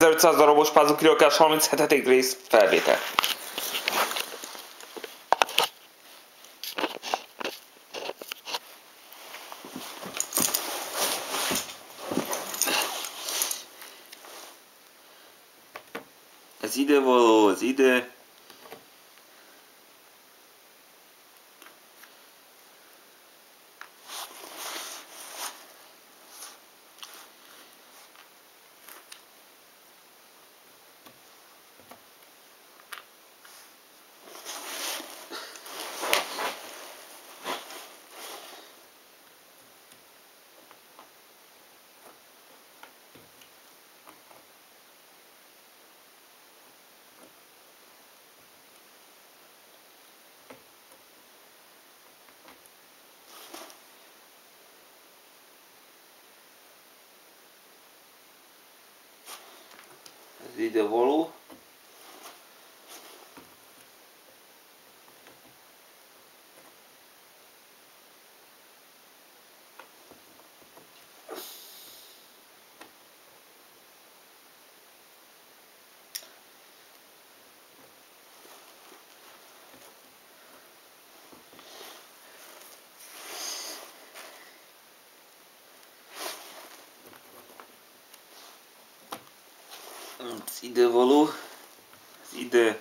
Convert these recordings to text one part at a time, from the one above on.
1500 darabos pázukirokás 37. rész felvétel. Ez ide való, ez ide. Ez ide való. Ez ide való. Ez ide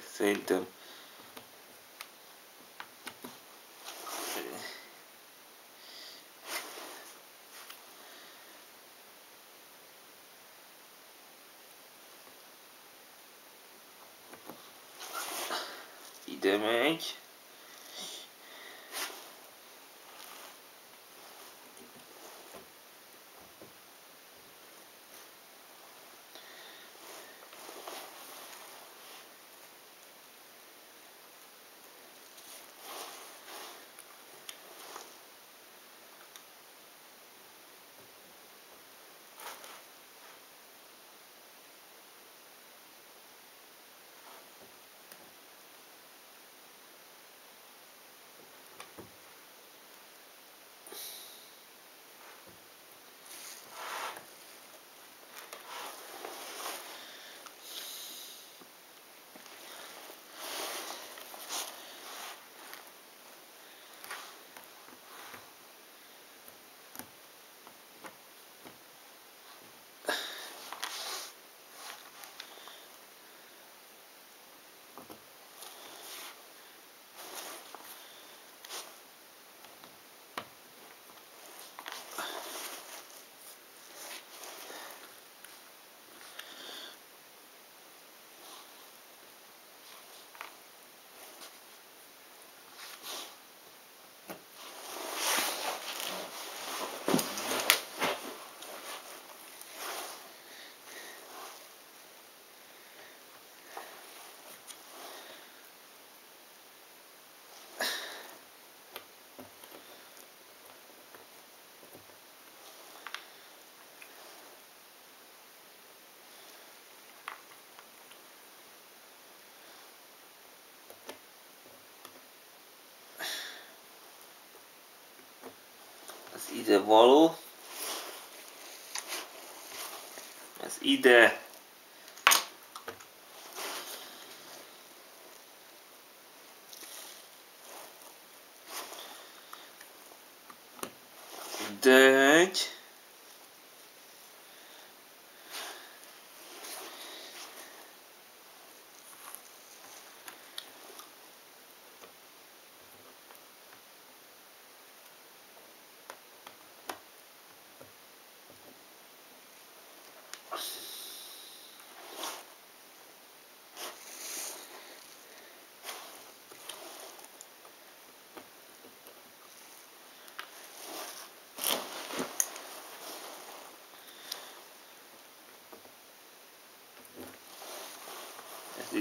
ide való. Ez ide. Megy.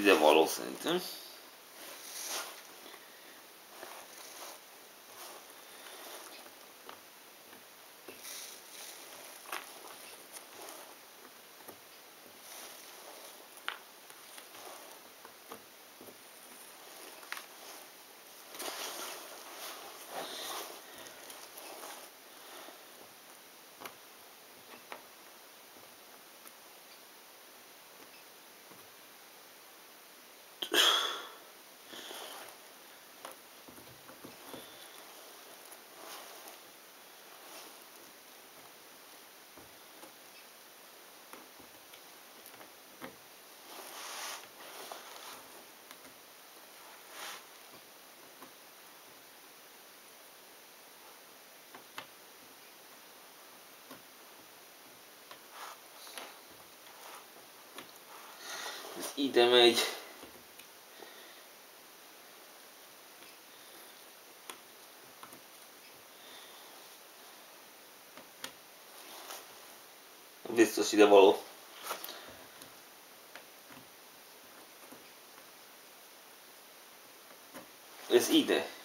Ez ide való ide megy. Biztos ide való. Ez ide.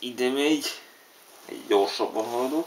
Ide megy. Egy gyorsabban haladok.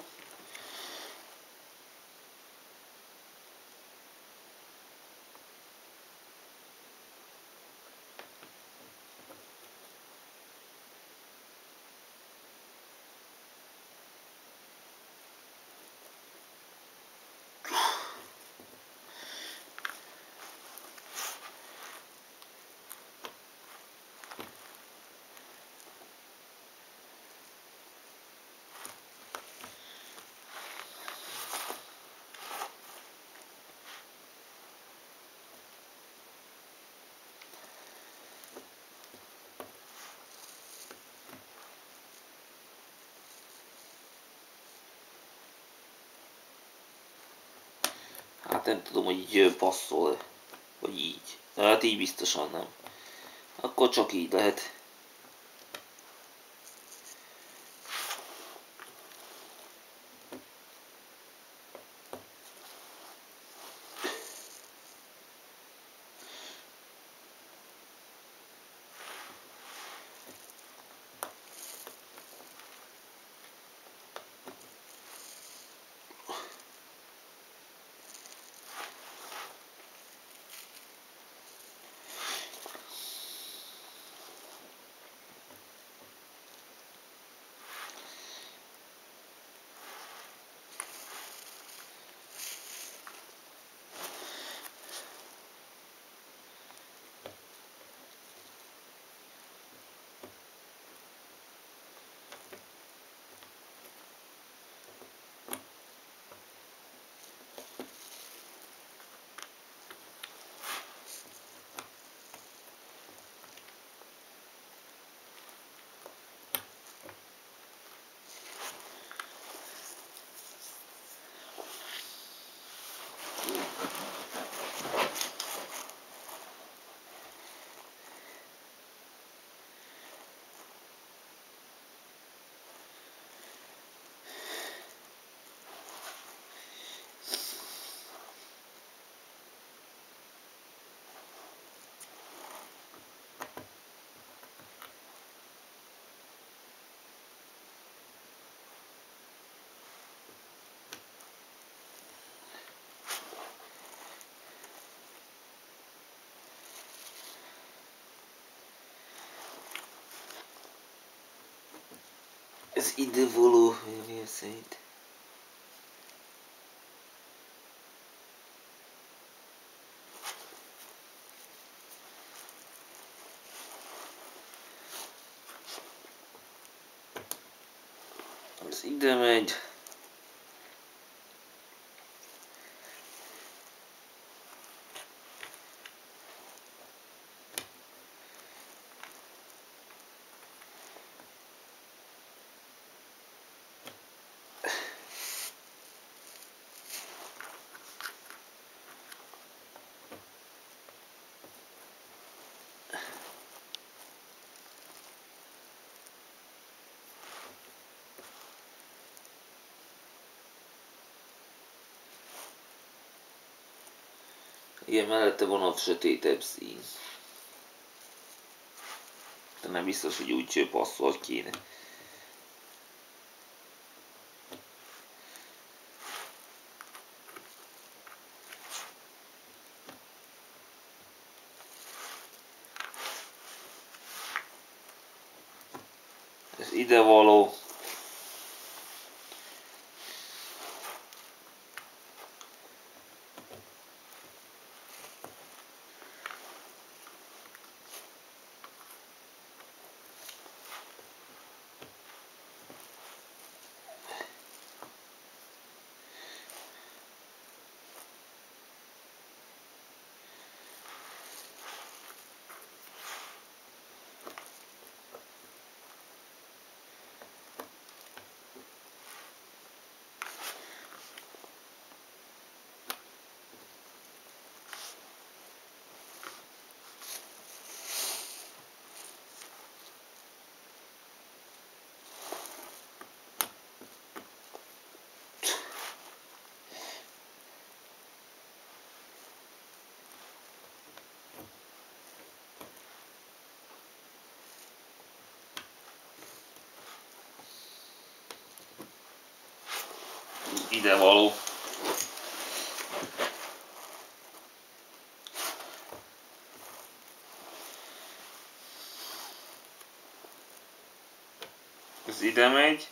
Hát nem tudom, hogy így passzol Vagy így. Hát így biztosan nem. Akkor csak így lehet. Ez idevaló, mi szerint. Ez ide megy. Igen, mellette van a sötétebb szín. De nem biztos, hogy úgy passzol kéne. Ide való. Ide való. Ez ide megy.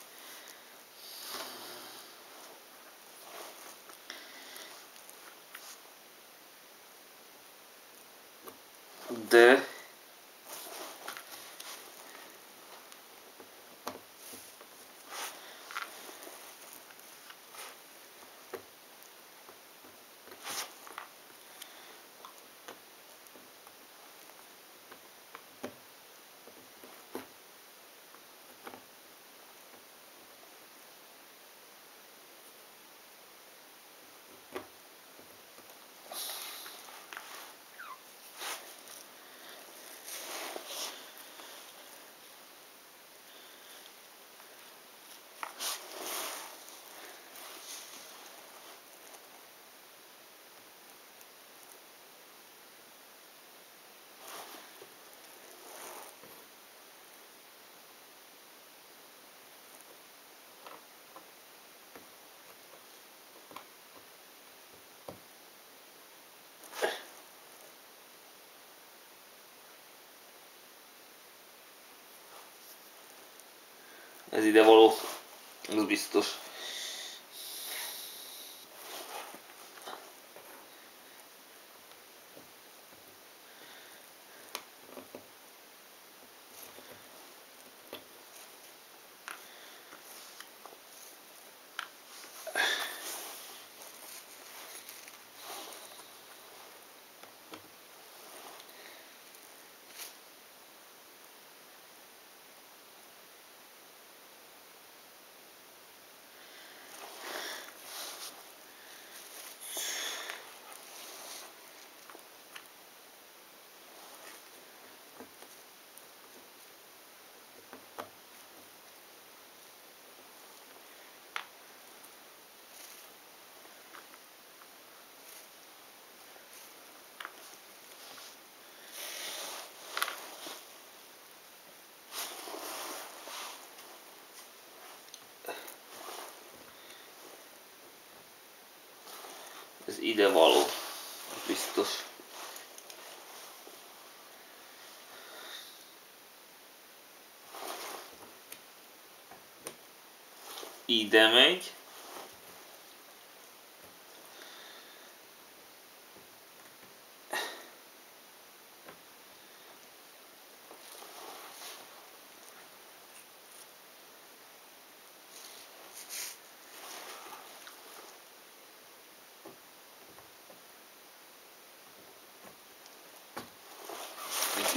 De ez ide való, az biztos. Ez ide való. Biztos. Ide megy.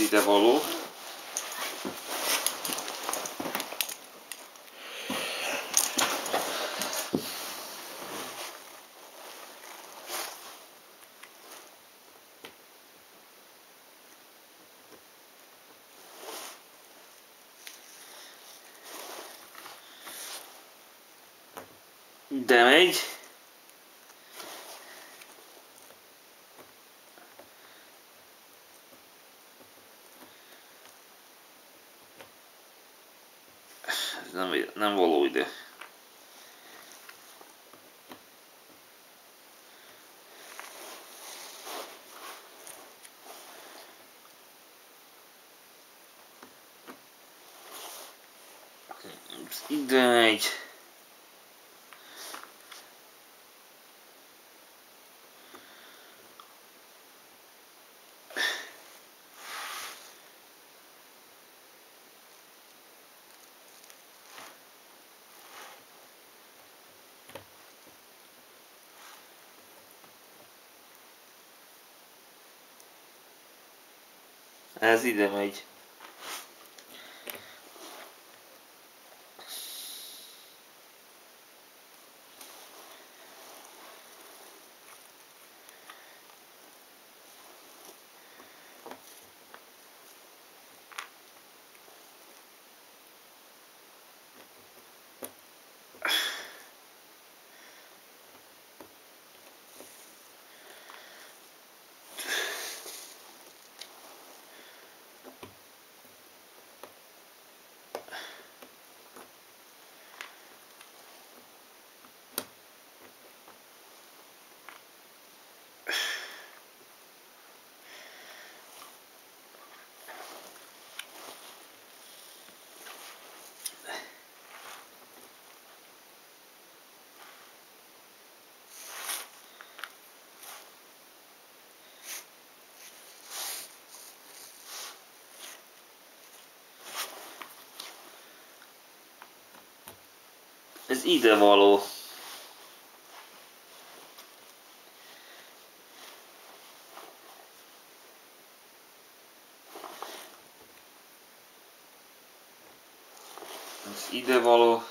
ide való. De megy. Ez nem, nem való ide. Ide megy. Ez ide megy. Ez ide való. Ez ide való.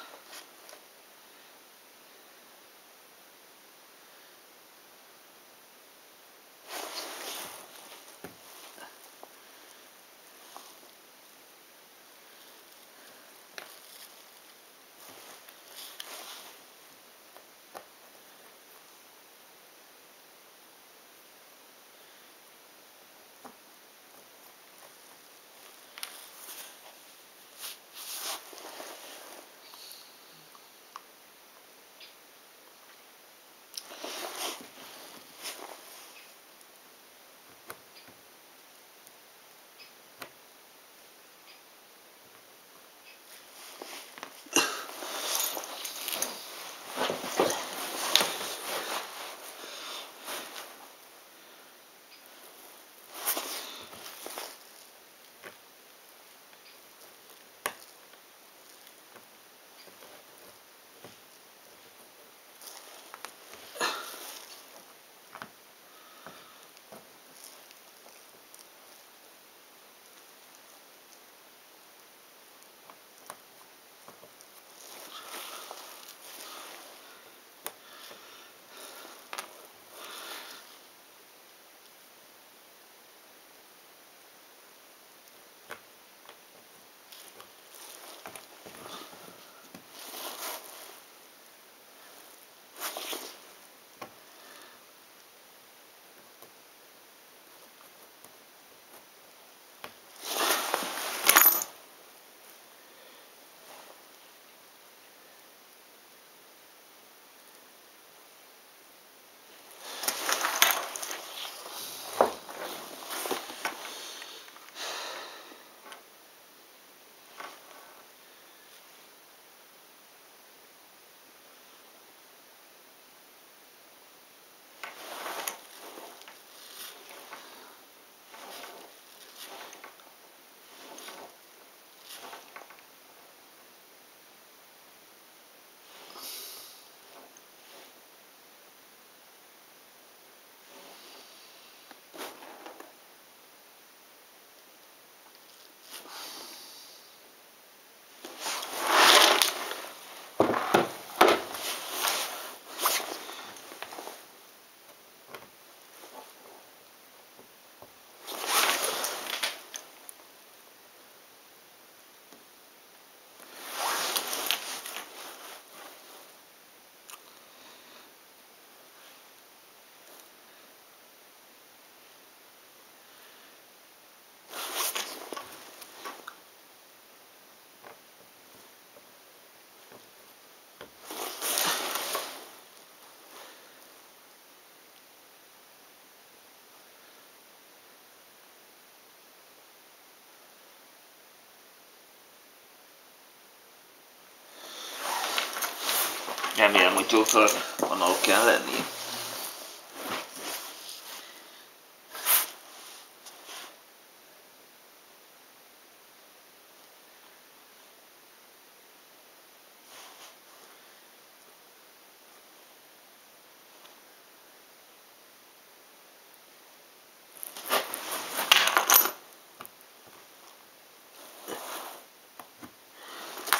Remélem, hogy jókor van, ahol kell lenni.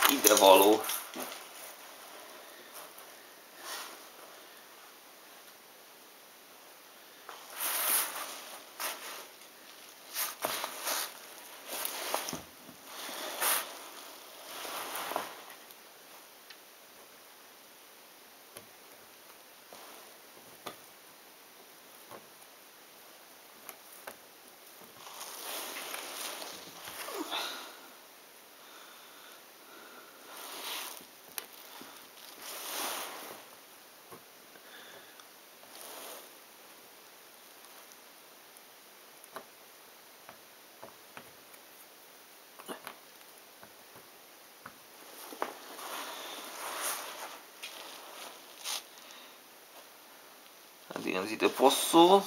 ide való. tengok situ poso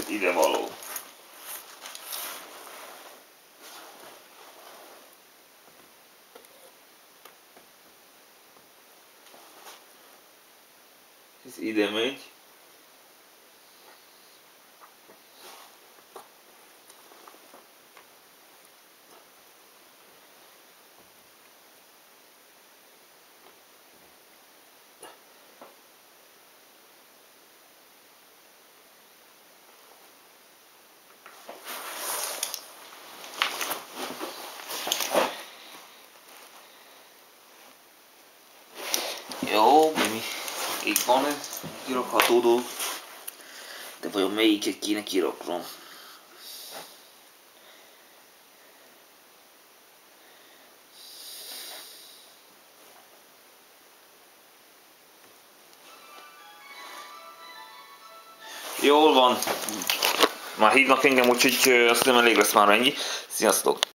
Ez ide való. Ez ide megy. Itt van ez kirakható dolg. De vajon melyiket kéne kiraknom? Jól van. Már hívnak engem, úgyhogy azt hiszem elég lesz már ennyi. Sziasztok!